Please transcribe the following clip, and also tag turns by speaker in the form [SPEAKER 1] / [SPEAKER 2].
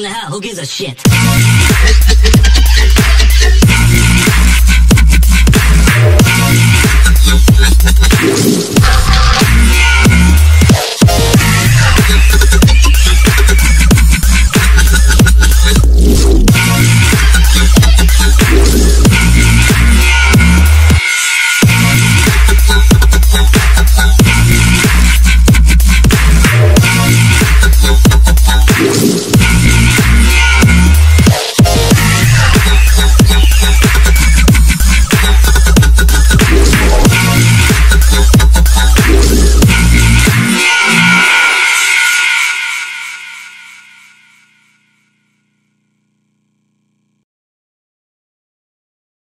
[SPEAKER 1] in the hell, who gives a shit?